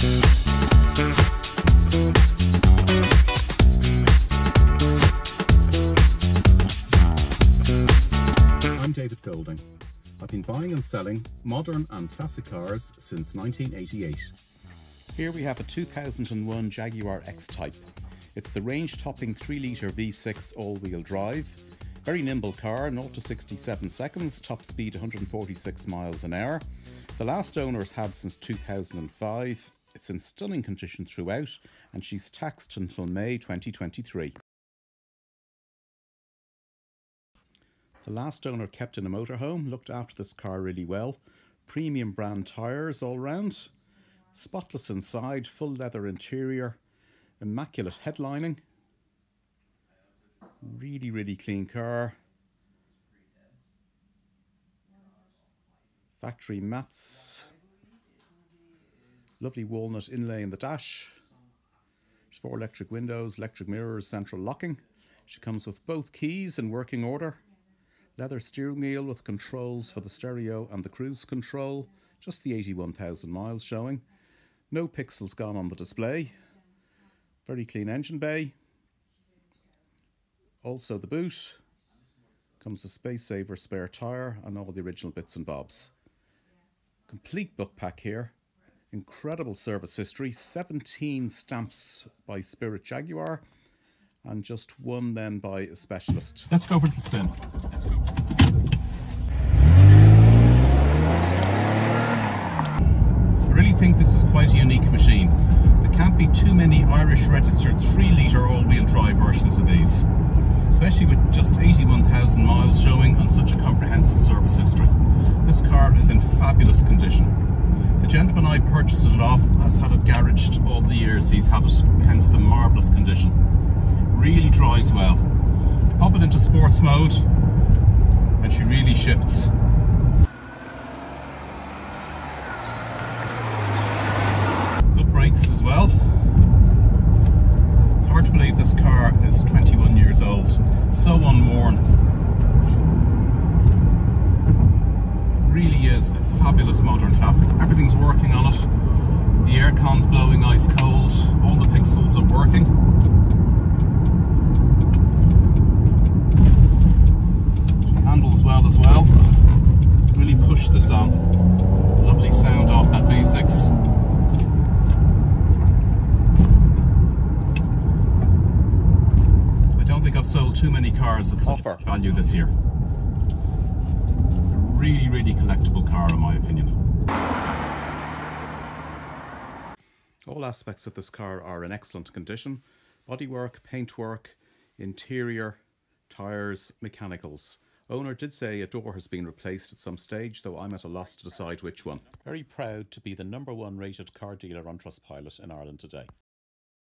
I'm David Golding. I've been buying and selling modern and classic cars since 1988. Here we have a 2001 Jaguar X-Type. It's the range-topping 3-litre V6 all-wheel drive. Very nimble car, 0 to 67 seconds, top speed 146 miles an hour. The last owner has had since 2005. It's in stunning condition throughout and she's taxed until May 2023. The last owner kept in a motorhome, looked after this car really well. Premium brand tyres all round. Spotless inside, full leather interior, immaculate headlining. Really, really clean car. Factory mats. Lovely walnut inlay in the dash. Four electric windows, electric mirrors, central locking. She comes with both keys in working order. Leather steering wheel with controls for the stereo and the cruise control. Just the 81,000 miles showing. No pixels gone on the display. Very clean engine bay. Also the boot. Comes a space saver spare tyre and all the original bits and bobs. Complete book pack here. Incredible service history. 17 stamps by Spirit Jaguar and just one then by a specialist. Let's go for the spin. Let's go. I really think this is quite a unique machine. There can't be too many Irish registered 3 litre all-wheel drive versions of these, especially with just 81,000 miles showing and such a comprehensive service history. This car is in fabulous condition. Gentleman I purchased it off has had it garaged all the years he's had it, hence the marvellous condition really drives well. Pop it into sports mode and she really shifts. Good brakes as well. It's hard to believe this car is 21 years old. So unworn. Really is a fabulous modern classic. Everything's working on it. The aircon's blowing ice cold. All the pixels are working. Handles well as well. Really push this on. Lovely sound off that V6. I don't think I've sold too many cars of such Offer. value this year. Really, really collectible car in my opinion. All aspects of this car are in excellent condition. Bodywork, paintwork, interior, tyres, mechanicals. Owner did say a door has been replaced at some stage, though I'm at a loss to decide which one. Very proud to be the number one rated car dealer on Trustpilot in Ireland today.